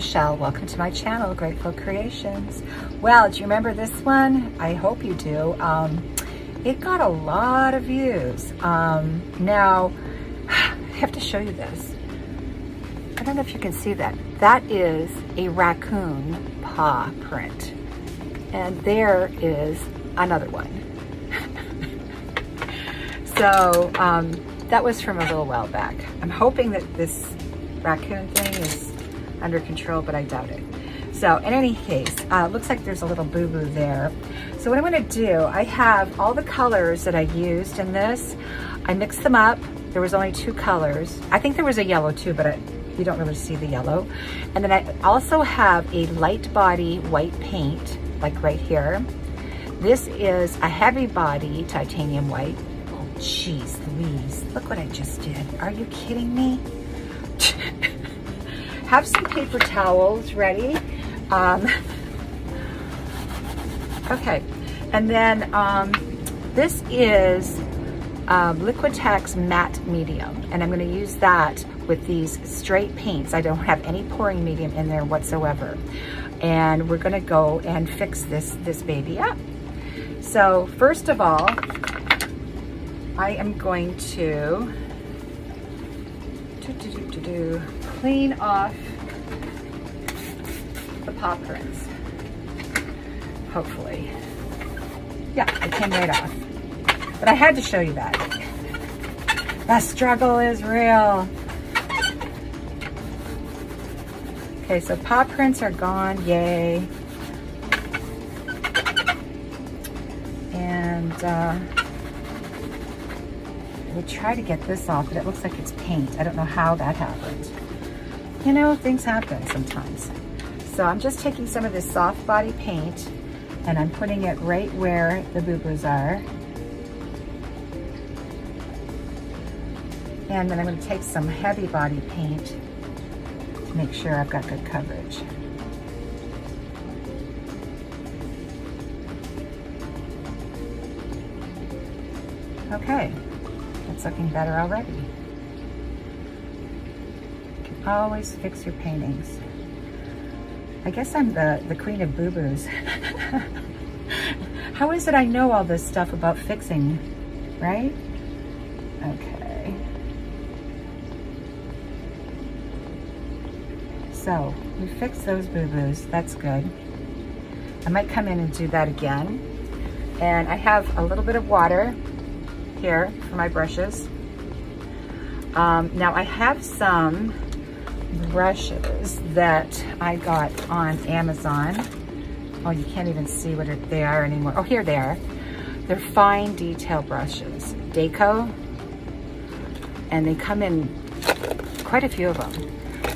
Michelle. Welcome to my channel, Grateful Creations. Well, do you remember this one? I hope you do. Um, it got a lot of views. Um, now, I have to show you this. I don't know if you can see that. That is a raccoon paw print. And there is another one. so um, that was from a little while back. I'm hoping that this raccoon thing is under control, but I doubt it. So in any case, uh, looks like there's a little boo-boo there. So what I'm gonna do, I have all the colors that I used in this. I mixed them up. There was only two colors. I think there was a yellow too, but I, you don't really see the yellow. And then I also have a light body white paint, like right here. This is a heavy body titanium white. Oh, jeez Louise, look what I just did. Are you kidding me? Have some paper towels ready. Um, okay, and then um, this is um, Liquitex Matte Medium, and I'm gonna use that with these straight paints. I don't have any pouring medium in there whatsoever. And we're gonna go and fix this, this baby up. So first of all, I am going to do, do, do, do, clean off the paw prints, hopefully. Yeah, it came right off. But I had to show you that. The struggle is real. Okay, so paw prints are gone, yay. And uh, we try to get this off, but it looks like it's paint. I don't know how that happened. You know, things happen sometimes. So I'm just taking some of this soft body paint and I'm putting it right where the boo-boos are. And then I'm gonna take some heavy body paint to make sure I've got good coverage. Okay, it's looking better already. Always fix your paintings. I guess I'm the, the queen of boo-boos. How is it I know all this stuff about fixing, right? Okay. So, we fixed those boo-boos, that's good. I might come in and do that again. And I have a little bit of water here for my brushes. Um, now I have some brushes that I got on Amazon. Oh, you can't even see what they are anymore. Oh, here they are. They're fine detail brushes, Deco, and they come in quite a few of them.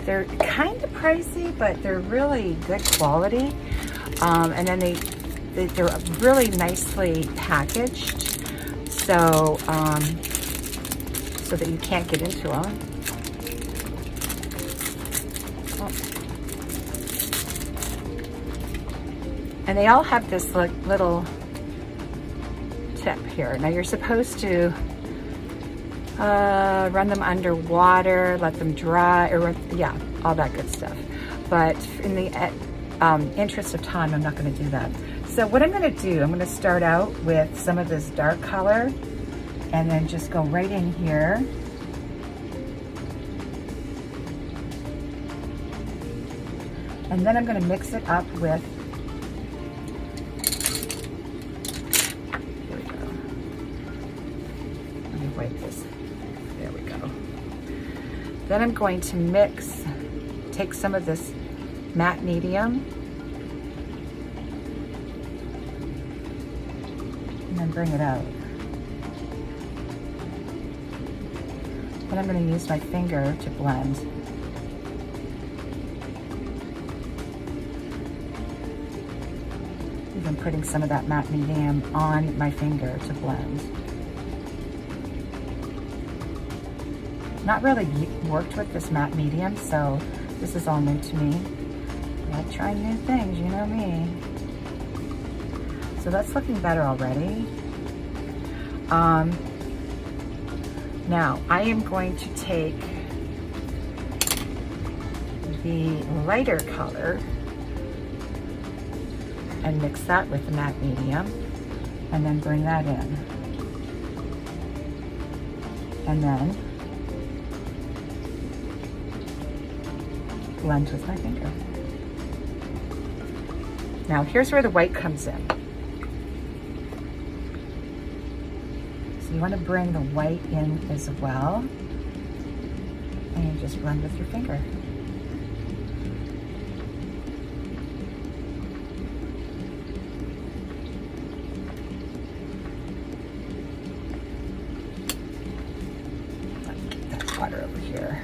They're kind of pricey, but they're really good quality. Um, and then they, they, they're really nicely packaged so um, so that you can't get into them. And they all have this little tip here. Now you're supposed to uh, run them underwater, let them dry, or yeah, all that good stuff. But in the uh, um, interest of time, I'm not gonna do that. So what I'm gonna do, I'm gonna start out with some of this dark color and then just go right in here. And then I'm gonna mix it up with, Then I'm going to mix, take some of this matte medium and then bring it out. Then I'm going to use my finger to blend. Even putting some of that matte medium on my finger to blend. Not really worked with this matte medium, so this is all new to me. I like trying new things, you know me. So that's looking better already. Um, now, I am going to take the lighter color and mix that with the matte medium and then bring that in. And then blend with my finger. Now here's where the white comes in. So you want to bring the white in as well. And just blend with your finger. that water over here.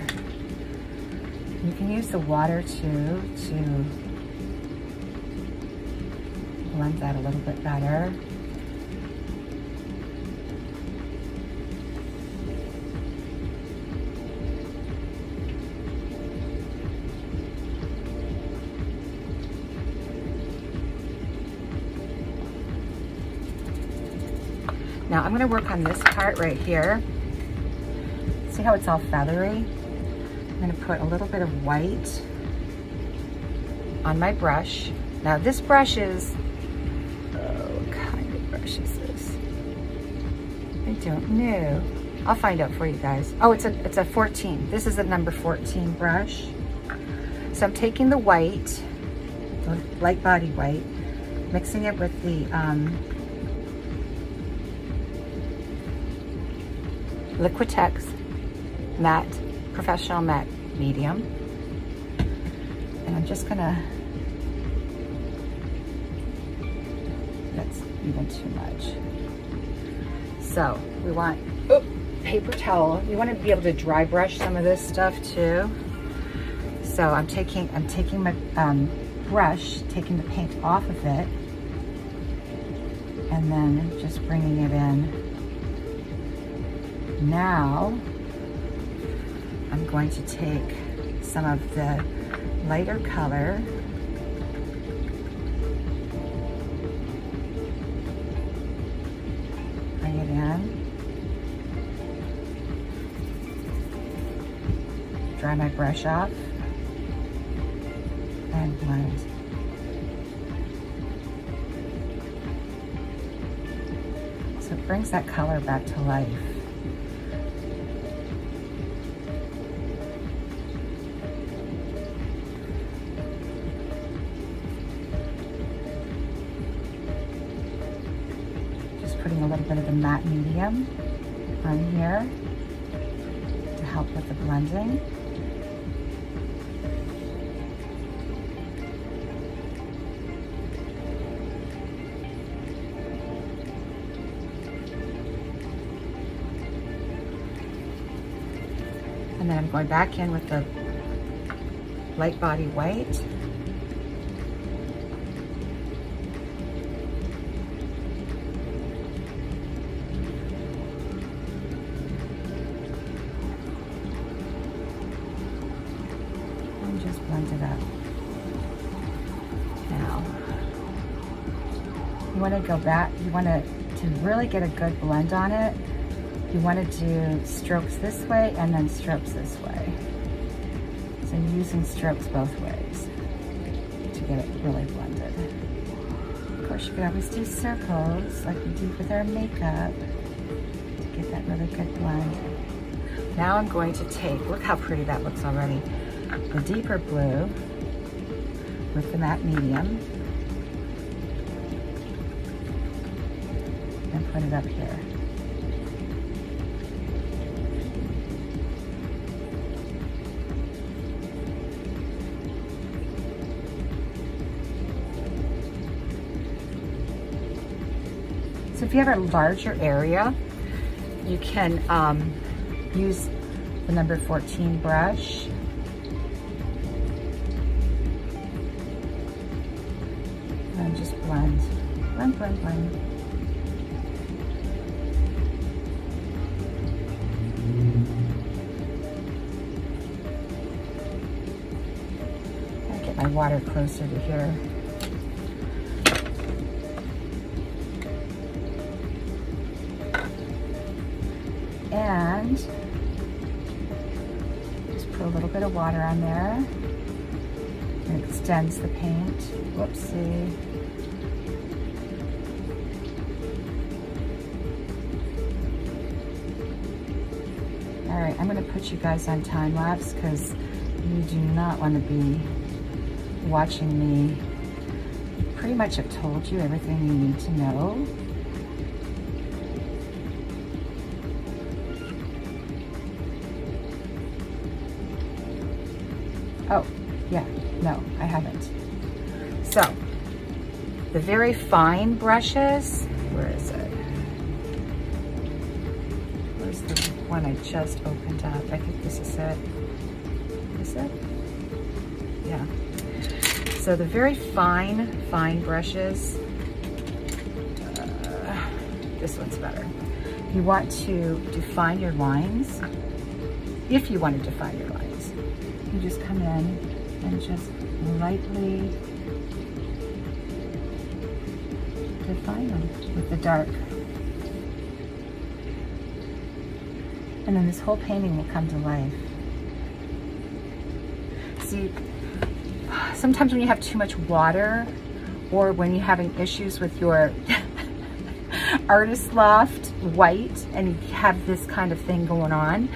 You can the water too to blend that a little bit better. Now I'm gonna work on this part right here. See how it's all feathery? I'm gonna put a little bit of white on my brush. Now this brush is, oh, what kind of brush is this? I don't know. I'll find out for you guys. Oh, it's a, it's a 14. This is a number 14 brush. So I'm taking the white, the light body white, mixing it with the um, Liquitex matte, professional matte medium. And I'm just gonna, that's even too much. So we want, oh, paper towel. You wanna be able to dry brush some of this stuff too. So I'm taking, I'm taking my um, brush, taking the paint off of it, and then just bringing it in now, I'm going to take some of the lighter color. Bring it in. Dry my brush off and blend. So it brings that color back to life little bit of the matte medium on here to help with the blending. And then I'm going back in with the light body white Now, you want to go back, you want to, to really get a good blend on it, you want to do strokes this way and then strokes this way. So you're using strokes both ways to get it really blended. Of course, you can always do circles like we do with our makeup to get that really good blend. Now I'm going to take, look how pretty that looks already the deeper blue with the matte medium and put it up here. So if you have a larger area, you can um, use the number 14 brush and just blend, blend, blend, blend. get my water closer to here. And just put a little bit of water on there. It extends the paint. Whoopsie. Right, I'm gonna put you guys on time lapse because you do not want to be watching me. Pretty much have told you everything you need to know. Oh, yeah, no, I haven't. So, the very fine brushes, where is it? Where's the one I just opened up? I think this is it. Is it? Yeah. So the very fine, fine brushes, uh, this one's better. You want to define your lines. If you want to define your lines you just come in and just lightly define them with the dark. And then this whole painting will come to life. See, sometimes when you have too much water or when you're having issues with your artist loft white and you have this kind of thing going on,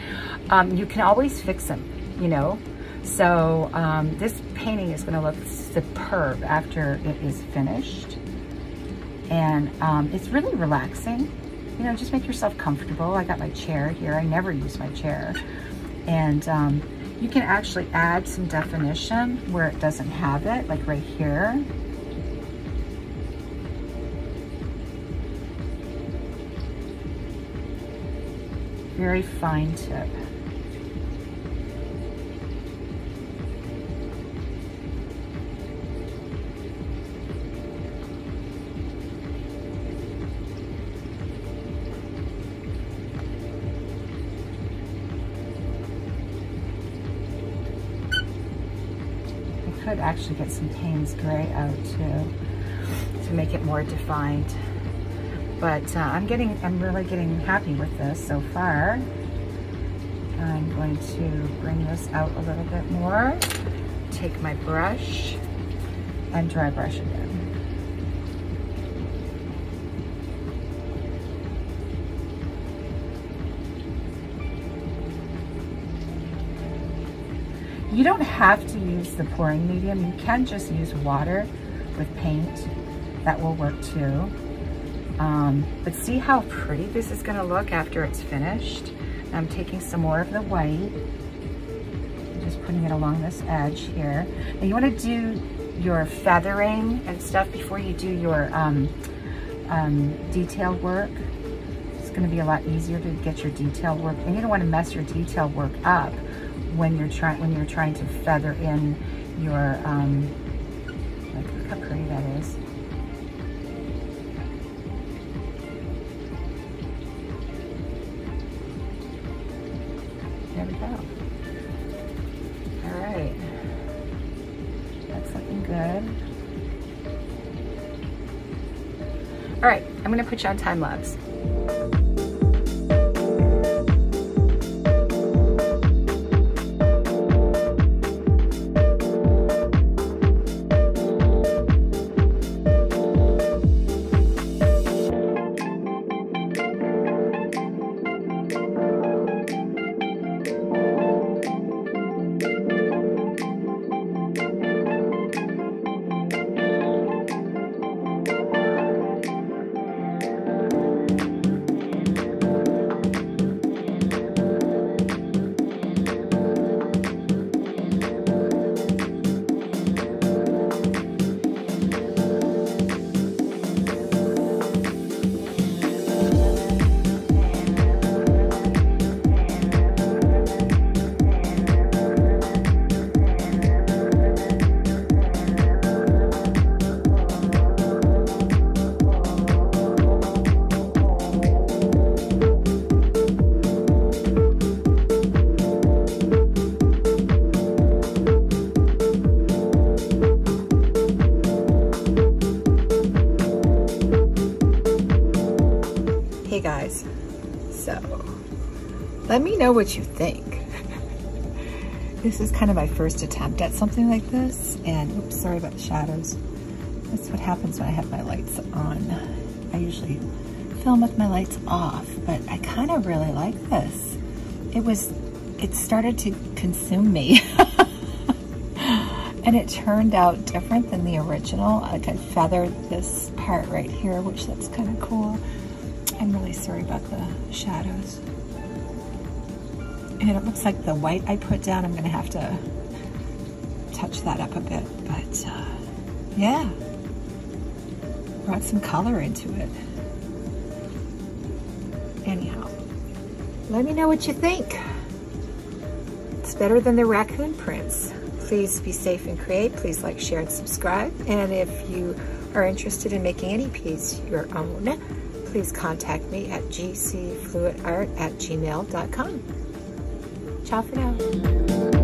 um, you can always fix them, you know. So um, this painting is gonna look superb after it is finished. And um, it's really relaxing. You know, just make yourself comfortable. I got my chair here. I never use my chair. And um, you can actually add some definition where it doesn't have it, like right here. Very fine tip. Could actually get some Payne's Gray out too to make it more defined. But uh, I'm getting, I'm really getting happy with this so far. I'm going to bring this out a little bit more. Take my brush and dry brush again. You don't have to use the pouring medium. You can just use water with paint. That will work too. Um, but see how pretty this is gonna look after it's finished. I'm taking some more of the white, just putting it along this edge here. And you wanna do your feathering and stuff before you do your um, um, detail work. It's gonna be a lot easier to get your detail work. And you don't wanna mess your detail work up when you're trying when you're trying to feather in your um, like look how pretty that is. There we go. All right, that's looking good. All right, I'm gonna put you on time lapse. Let me know what you think. this is kind of my first attempt at something like this. And oops, sorry about the shadows. That's what happens when I have my lights on. I usually film with my lights off, but I kind of really like this. It was, it started to consume me. and it turned out different than the original. Like I feathered this part right here, which looks kind of cool. I'm really sorry about the shadows. And it looks like the white I put down, I'm gonna have to touch that up a bit, but uh, yeah. Brought some color into it. Anyhow, let me know what you think. It's better than the raccoon prints. Please be safe and create. Please like, share, and subscribe. And if you are interested in making any piece your own, please contact me at gcfluidart at gmail.com. Ciao for now.